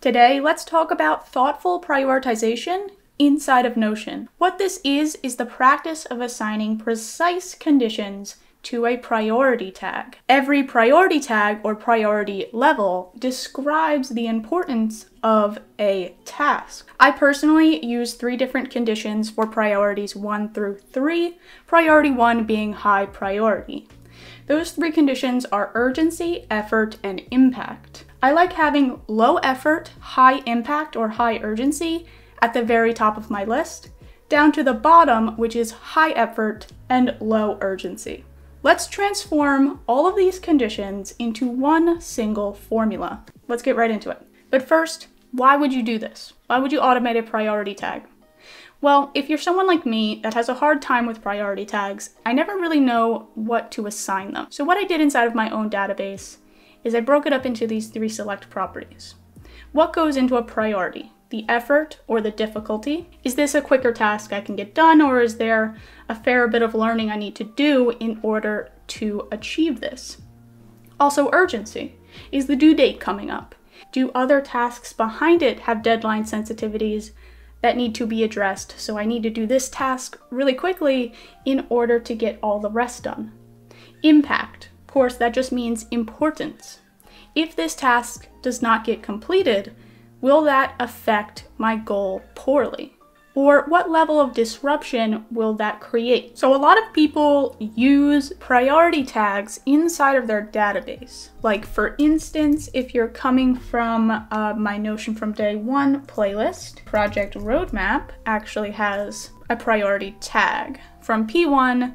Today, let's talk about thoughtful prioritization inside of Notion. What this is, is the practice of assigning precise conditions to a priority tag. Every priority tag or priority level describes the importance of a task. I personally use three different conditions for priorities one through three, priority one being high priority. Those three conditions are urgency, effort, and impact. I like having low effort, high impact, or high urgency at the very top of my list, down to the bottom, which is high effort and low urgency. Let's transform all of these conditions into one single formula. Let's get right into it. But first, why would you do this? Why would you automate a priority tag? Well, if you're someone like me that has a hard time with priority tags, I never really know what to assign them. So what I did inside of my own database is I broke it up into these three select properties. What goes into a priority? The effort or the difficulty? Is this a quicker task I can get done or is there a fair bit of learning I need to do in order to achieve this? Also urgency. Is the due date coming up? Do other tasks behind it have deadline sensitivities that need to be addressed. So I need to do this task really quickly in order to get all the rest done. Impact, course, that just means importance. If this task does not get completed, will that affect my goal poorly? Or what level of disruption will that create? So a lot of people use priority tags inside of their database. Like for instance, if you're coming from uh, my Notion from Day One playlist, Project Roadmap actually has a priority tag from P1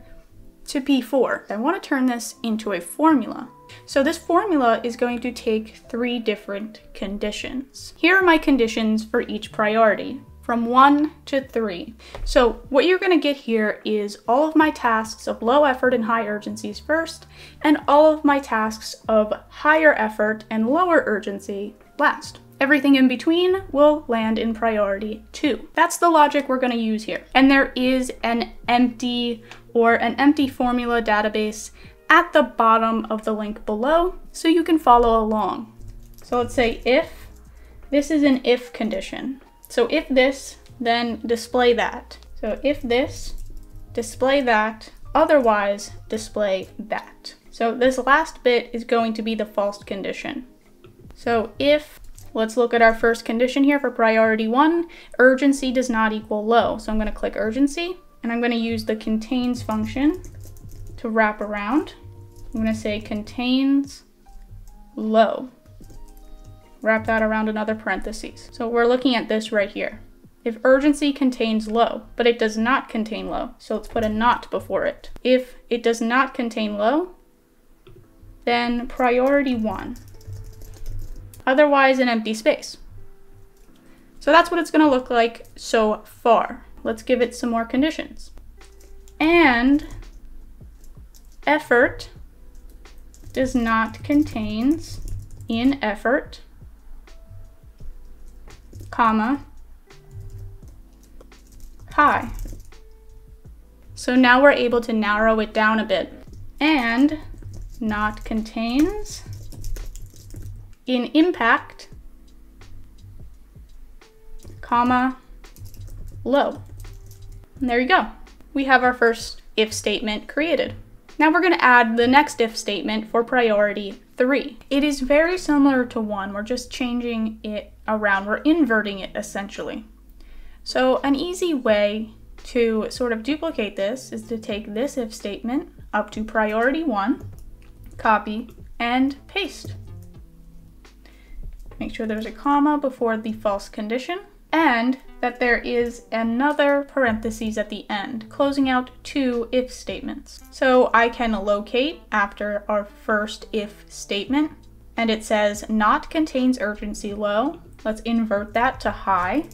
to P4. I want to turn this into a formula. So this formula is going to take three different conditions. Here are my conditions for each priority from one to three. So what you're gonna get here is all of my tasks of low effort and high urgencies first, and all of my tasks of higher effort and lower urgency last. Everything in between will land in priority two. That's the logic we're gonna use here. And there is an empty or an empty formula database at the bottom of the link below so you can follow along. So let's say if, this is an if condition. So if this, then display that. So if this, display that, otherwise display that. So this last bit is going to be the false condition. So if, let's look at our first condition here for priority one, urgency does not equal low. So I'm gonna click urgency and I'm gonna use the contains function to wrap around. I'm gonna say contains low wrap that around another parentheses. So we're looking at this right here. If urgency contains low, but it does not contain low, so let's put a not before it. If it does not contain low, then priority one. Otherwise an empty space. So that's what it's gonna look like so far. Let's give it some more conditions. And effort does not contains in effort comma, high. So now we're able to narrow it down a bit. And not contains in impact, comma, low. And there you go. We have our first if statement created. Now we're gonna add the next if statement for priority three. It is very similar to one, we're just changing it around, we're inverting it essentially. So an easy way to sort of duplicate this is to take this if statement up to priority one, copy, and paste. Make sure there's a comma before the false condition, and that there is another parentheses at the end, closing out two if statements. So I can locate after our first if statement, and it says not contains urgency low. Let's invert that to high.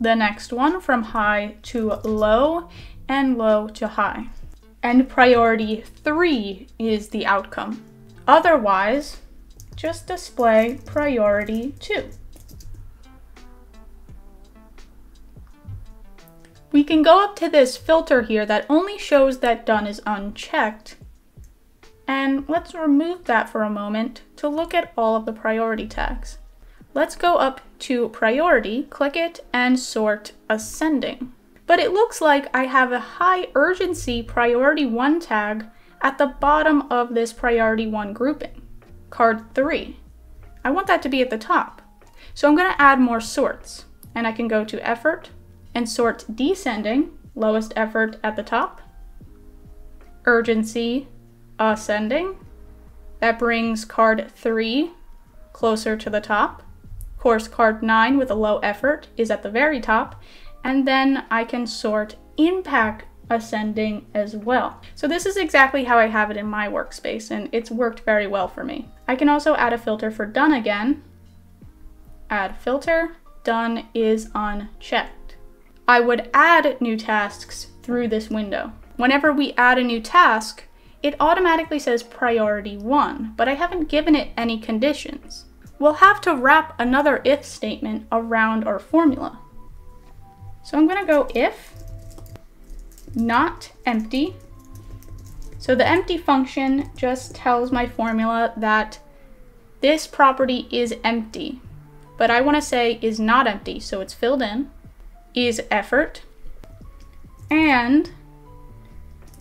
The next one from high to low, and low to high. And priority three is the outcome. Otherwise, just display priority two. We can go up to this filter here that only shows that done is unchecked. And let's remove that for a moment to look at all of the priority tags. Let's go up to priority, click it, and sort ascending. But it looks like I have a high urgency priority 1 tag at the bottom of this priority 1 grouping, card 3. I want that to be at the top. So I'm going to add more sorts, and I can go to effort and sort descending, lowest effort at the top, urgency ascending. That brings card 3 closer to the top. Of course, card 9 with a low effort is at the very top. And then I can sort impact ascending as well. So this is exactly how I have it in my workspace and it's worked very well for me. I can also add a filter for done again. Add filter, done is unchecked. I would add new tasks through this window. Whenever we add a new task, it automatically says priority one, but I haven't given it any conditions. We'll have to wrap another if statement around our formula. So I'm gonna go if not empty. So the empty function just tells my formula that this property is empty, but I wanna say is not empty, so it's filled in, is effort, and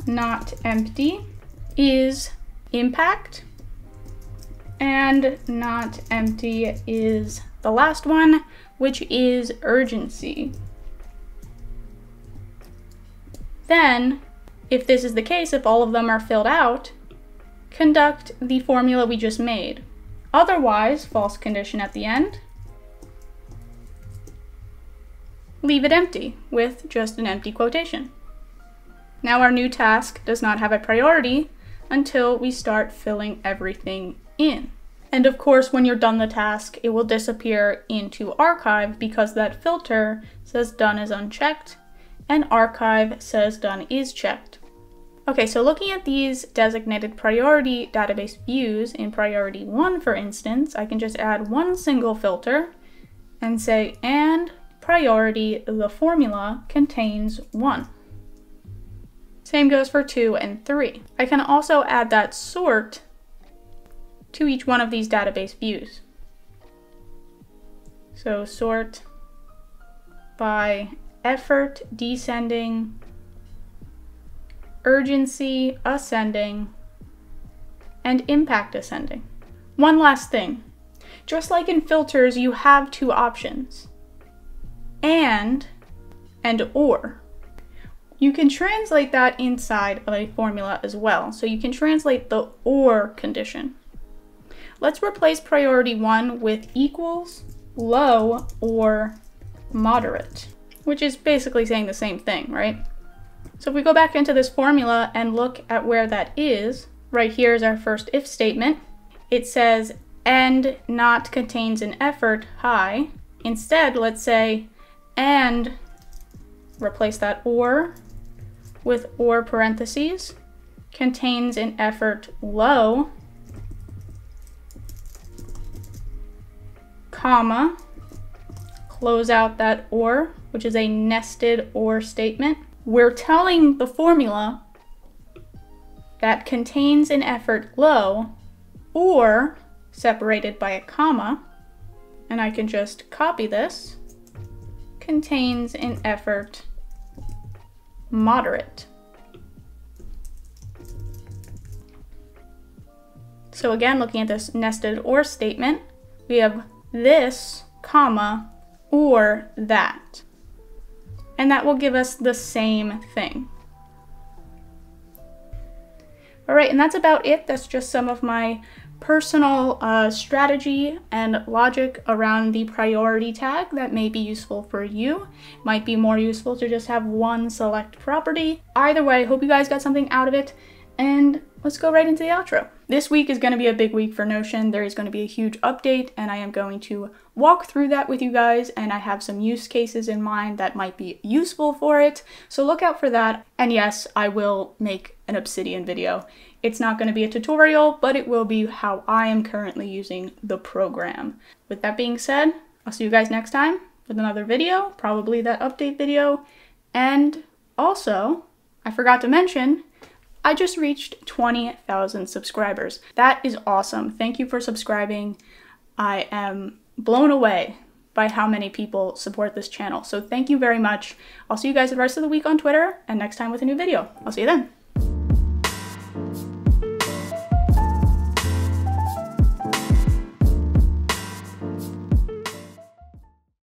not empty is impact, and not empty is the last one, which is urgency. Then, if this is the case, if all of them are filled out, conduct the formula we just made. Otherwise, false condition at the end, leave it empty with just an empty quotation. Now our new task does not have a priority until we start filling everything in. And of course, when you're done the task, it will disappear into archive because that filter says done is unchecked and archive says done is checked. Okay, so looking at these designated priority database views in priority one, for instance, I can just add one single filter and say, and priority, the formula contains one. Same goes for two and three. I can also add that sort to each one of these database views. So sort by effort descending, urgency ascending, and impact ascending. One last thing. Just like in filters, you have two options. And and or. You can translate that inside of a formula as well. So you can translate the or condition. Let's replace priority one with equals, low, or moderate which is basically saying the same thing, right? So if we go back into this formula and look at where that is, right here is our first if statement. It says and not contains an effort high. Instead, let's say and replace that or with or parentheses contains an effort low, comma, close out that or which is a nested OR statement. We're telling the formula that contains an effort low or separated by a comma, and I can just copy this, contains an effort moderate. So again, looking at this nested OR statement, we have this, comma, or that and that will give us the same thing. All right, and that's about it. That's just some of my personal uh, strategy and logic around the priority tag that may be useful for you. Might be more useful to just have one select property. Either way, hope you guys got something out of it, and let's go right into the outro. This week is going to be a big week for Notion. There is going to be a huge update, and I am going to walk through that with you guys, and I have some use cases in mind that might be useful for it. So look out for that. And yes, I will make an Obsidian video. It's not going to be a tutorial, but it will be how I am currently using the program. With that being said, I'll see you guys next time with another video, probably that update video. And also, I forgot to mention, I just reached 20,000 subscribers. That is awesome. Thank you for subscribing. I am blown away by how many people support this channel. So thank you very much. I'll see you guys the rest of the week on Twitter and next time with a new video. I'll see you then.